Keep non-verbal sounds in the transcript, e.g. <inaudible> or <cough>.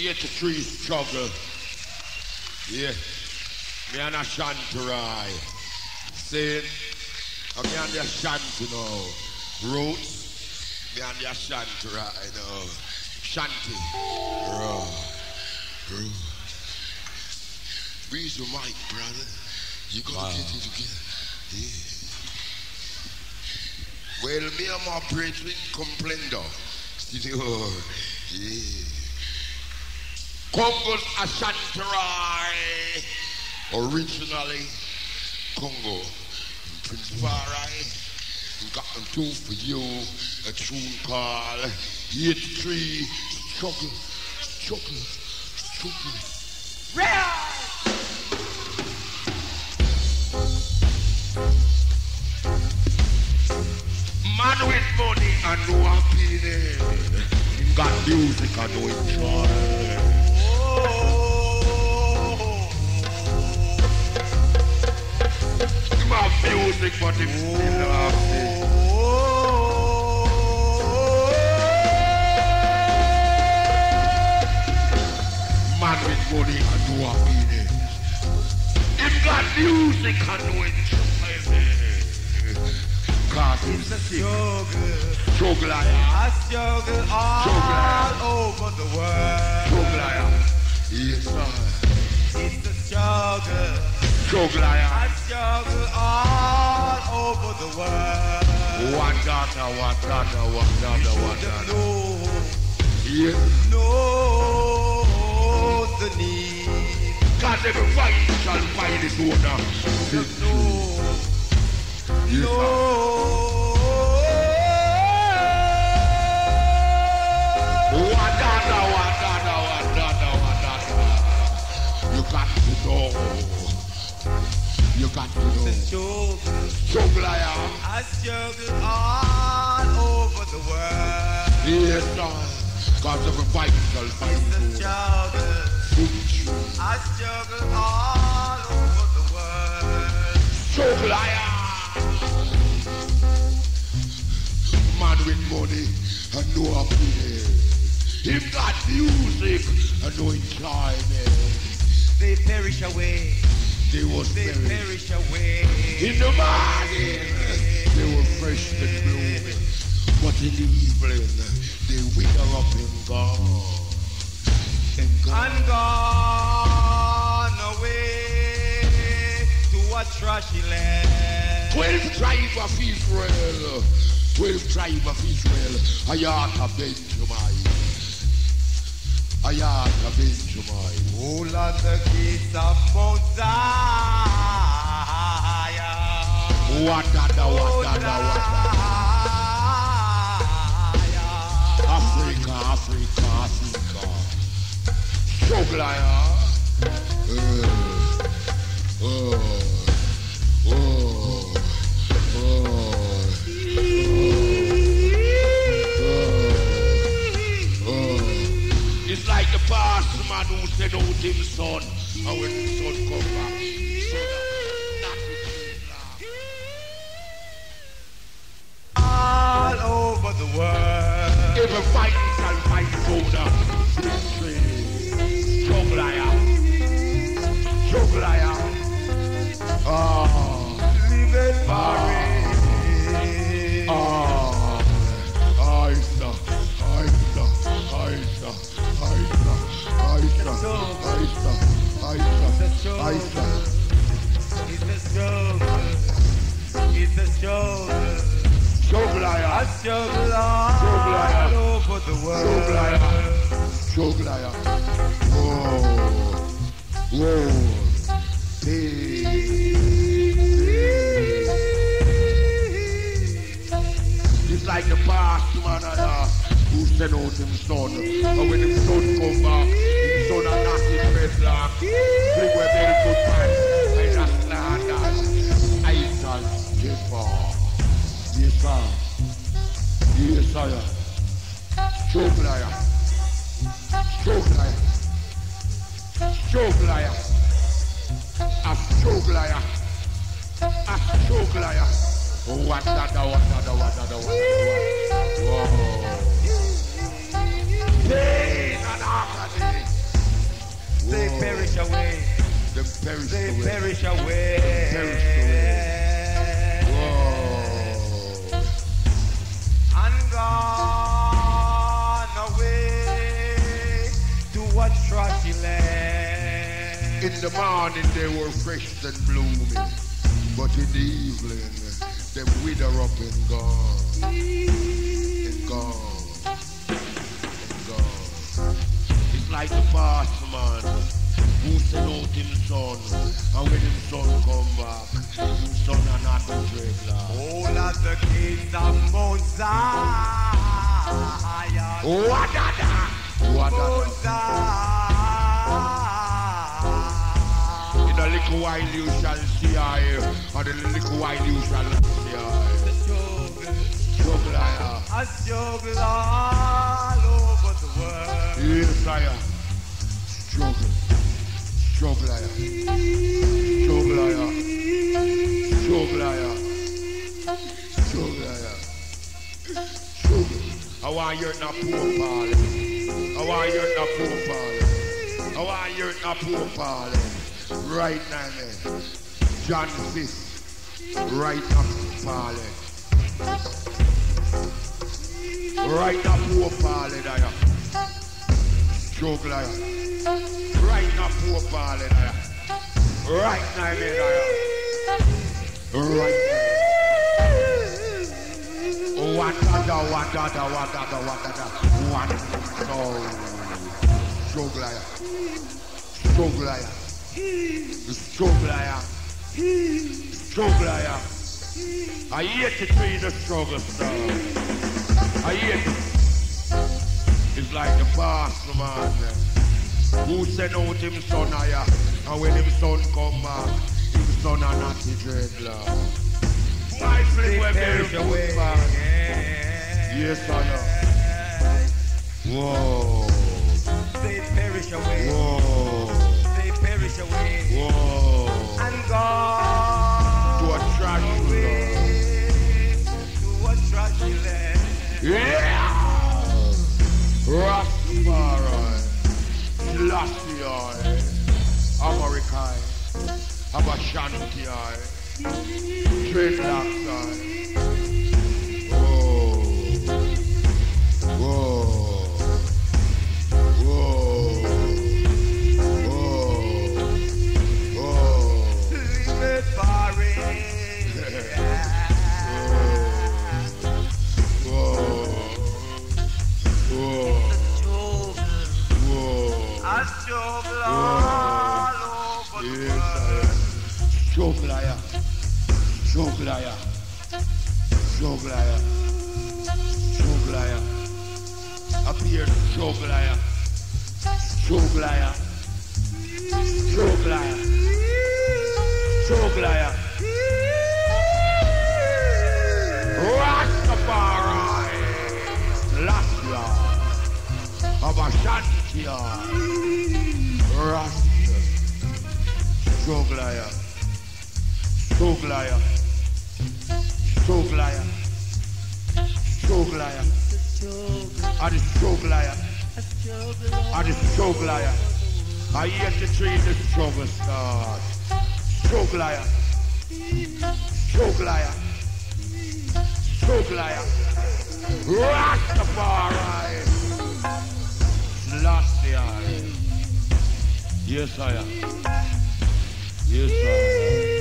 83 struggle. Yeah. Me and Ashanti Roy. Saying, I'm me and the Shanty now. Roots. Me and the Shantarai now. Shanty. Raw. Raw. Raise your mic, brother. You gotta Wow. get it together. Yeah. Well, me and my brethren complained. Oh, <laughs> yeah. Congo's Ashanti Roy. Originally, Congo. Prince. Got a two for you. A tune called 83 Struggle. Struggle. Struggle. Man with money and no happiness. Him got music and no enjoy. Have music but him still happy. Man with money and no happiness. Him got music and no enjoyment. God is a Struggle, Struggle, I struggle all over the world. Struggle, I Yes, sir. It's a struggle, Struggle, I all over the world. One daughter, one daughter, one daughter, one daughter. know, Yeah. know the need. God, every fight shall find his owner. Know, Yes, know. You got to The know. struggle, Struggle, I am. I struggle all over the world. Yes, sir. God, every fight shall find It's a his owner. struggle. I struggle all over the world. Struggle, I am. Man with money and no happiness. Him got music and no enjoyment. They perish away. They was They buried. perish away. In the morning, they were fresh and blooming. But in the evening, uh, they wither up and gone. And gone. And gone away to a trashy land. Twelve tribe of Israel. Twelve tribe of Israel. Ayata Benjamin. I. All on the gates of Mount Zion. Wada da wada da wada. Africa, Africa, Africa. Sugar. Uh. uh. him son, and when him son come back, so that that All over the world, if a fight can fight soda, Joglaia, Joglaia, ah, oh. living far. The. Juggler. Whoa. Whoa. It's like the past man uh, who sent son. And when him son come back, him son a knock him bedlock. Bring. I just not that. I shall give up. Yes, sir. Da da da da They perish away. They perish away. They perish away. Morning they were fresh and blooming, but in the evening them wither up and gone, and gone, and gone. It's like the past man who sent out him son, and when him son come back, him son are not the dreadlock. All of the kids of Mount Zion. What that? A little while you shall see I, and a little while you shall see I. Struggle I a struggle all over the world. Yes, I am. Struggle. Am. Struggle, I am. Struggle, I am. Struggle, I. Struggle. I want you not poor Paul. I want you not poor Paul. I want you not poor Paul. Right now, man. John 6. Right now, Paul. Right now, poor Paul. I am. Struggle, I. Right now, poor Paul. I am. Right now, man. I am. Right now. One dada, one dada, one dada, one dada, one no. Struggle, I am. Struggle, I am. Struggle, I am. Struggle, I am. I hate to see the struggle, sir. I hate it. It's like the past man who sent out him son higher, and when him son come back, him son not the dreadlock. Flip where perish Mary away. put back? Yes, I am. Whoa, They perish away. whoa, Away. whoa. And gone To a trash away to a trashy land. Yeah! Rastafari, Amorikai, Abashanti, Dreadlocks, Choglaya. Choglaya. Choglaya. Appear Choglaya. Choglaya. Choglaya. Choglaya. Rastafari. Lasla. Abashantia. Rasta. Choglaya. Choglaya. Choglaya. Choglaya. Adi Choglaya. Adi Choglaya. I the stroke liar. I hear the train the struggle start. Choglaya. Choglaya. Choglaya. Rastafari. Celestia. Yes, I am.